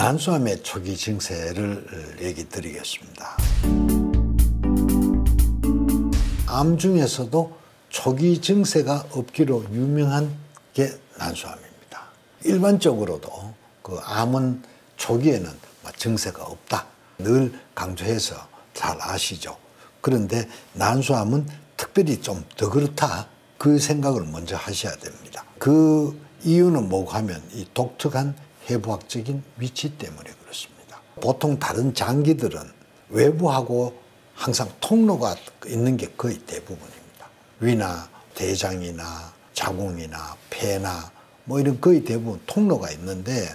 난소암의 초기 증세를 얘기 드리겠습니다. 암 중에서도 초기 증세가 없기로 유명한 게 난소암입니다. 일반적으로도 그 암은 초기에는 증세가 없다. 늘 강조해서 잘 아시죠. 그런데 난소암은 특별히 좀 더 그렇다. 그 생각을 먼저 하셔야 됩니다. 그 이유는 뭐고 하면 이 독특한 해부학적인 위치 때문에 그렇습니다. 보통 다른 장기들은 외부하고 항상 통로가 있는 게 거의 대부분입니다. 위나 대장이나 자궁이나 폐나 뭐 이런 거의 대부분 통로가 있는데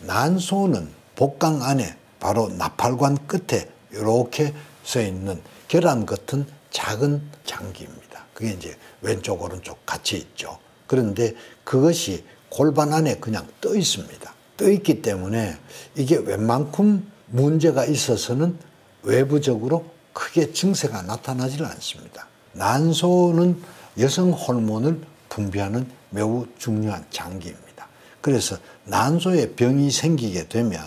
난소는 복강 안에 바로 나팔관 끝에 이렇게 서 있는 계란 같은 작은 장기입니다. 그게 이제 왼쪽 오른쪽 같이 있죠. 그런데 그것이 골반 안에 그냥 떠 있습니다. 떠 있기 때문에 이게 웬만큼 문제가 있어서는 외부적으로 크게 증세가 나타나질 않습니다. 난소는 여성 호르몬을 분비하는 매우 중요한 장기입니다. 그래서 난소에 병이 생기게 되면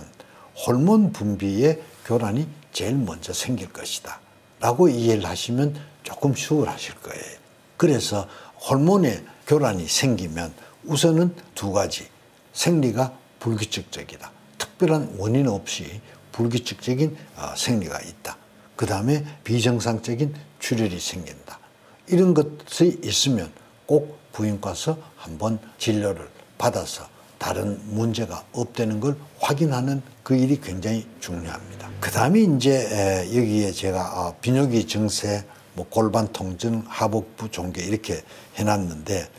호르몬 분비에 교란이 제일 먼저 생길 것이다. 라고 이해를 하시면 조금 수월하실 거예요. 그래서 호르몬에 교란이 생기면 우선은 두 가지. 생리가 불규칙적이다. 특별한 원인 없이 불규칙적인 어, 생리가 있다. 그 다음에 비정상적인 출혈이 생긴다. 이런 것이 있으면 꼭 부인과 서 한번 진료를 받아서 다른 문제가 없다는 걸 확인하는 그 일이 굉장히 중요합니다. 그 다음에 이제 여기에 제가 어, 비뇨기 증세, 뭐 골반 통증, 하복부 종괴 이렇게 해놨는데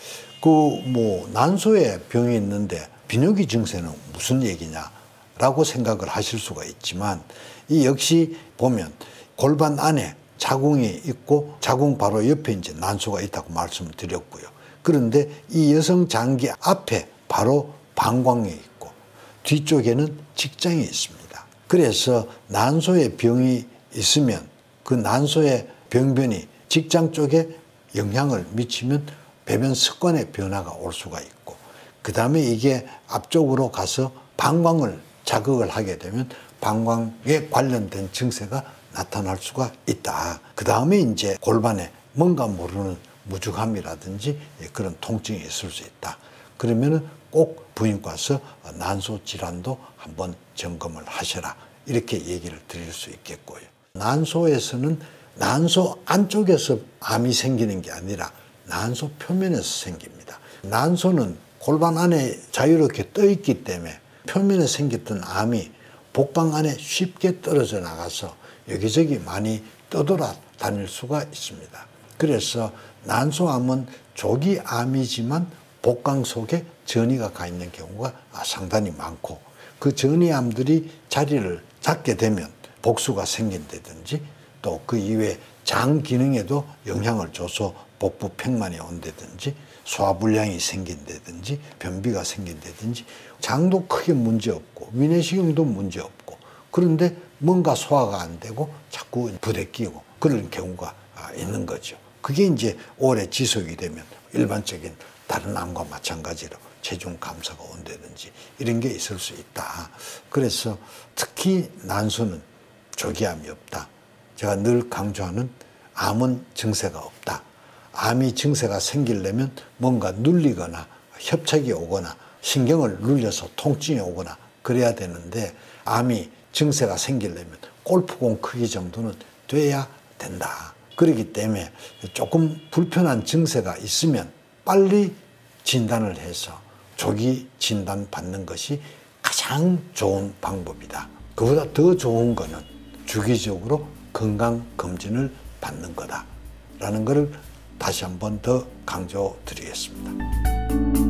그 뭐 난소에 병이 있는데 비뇨기 증세는 무슨 얘기냐라고 생각을 하실 수가 있지만 이 역시 보면 골반 안에 자궁이 있고 자궁 바로 옆에 이제 난소가 있다고 말씀을 드렸고요. 그런데 이 여성 장기 앞에 바로 방광이 있고 뒤쪽에는 직장이 있습니다. 그래서 난소에 병이 있으면 그 난소의 병변이 직장 쪽에 영향을 미치면 배변 습관의 변화가 올 수가 있고 그 다음에 이게 앞쪽으로 가서 방광을 자극을 하게 되면 방광에 관련된 증세가 나타날 수가 있다. 그 다음에 이제 골반에 뭔가 모르는 무죽함이라든지 그런 통증이 있을 수 있다. 그러면은 꼭 부인과 서 난소 질환도 한번 점검을 하셔라. 이렇게 얘기를 드릴 수 있겠고요. 난소에서는 난소 안쪽에서 암이 생기는 게 아니라 난소 표면에서 생깁니다. 난소는 골반 안에 자유롭게 떠 있기 때문에 표면에 생겼던 암이 복방 안에 쉽게 떨어져 나가서 여기저기 많이 떠돌아 다닐 수가 있습니다. 그래서 난소암은 조기 암이지만 복강 속에 전이가 가 있는 경우가 상당히 많고 그 전이암들이 자리를 잡게 되면 복수가 생긴다든지 또 그 이외에 장 기능에도 영향을 줘서 복부 팽만이 온다든지 소화불량이 생긴다든지 변비가 생긴다든지 장도 크게 문제 없고 위내시경도 문제 없고 그런데 뭔가 소화가 안 되고 자꾸 부대 끼고 그런 경우가 아, 있는 거죠. 그게 이제 오래 지속이 되면 일반적인 다른 암과 마찬가지로 체중 감소가 온다든지 이런 게 있을 수 있다. 그래서 특히 난소는 조기암이 없다. 제가 늘 강조하는 암은 증세가 없다. 암이 증세가 생기려면 뭔가 눌리거나 협착이 오거나 신경을 눌려서 통증이 오거나 그래야 되는데 암이 증세가 생기려면 골프공 크기 정도는 돼야 된다. 그렇기 때문에 조금 불편한 증세가 있으면 빨리 진단을 해서 조기 진단 받는 것이 가장 좋은 방법이다. 그보다 더 좋은 거는 주기적으로 건강 검진을 받는 거다. 라는 것을 다시 한 번 더 강조 드리겠습니다.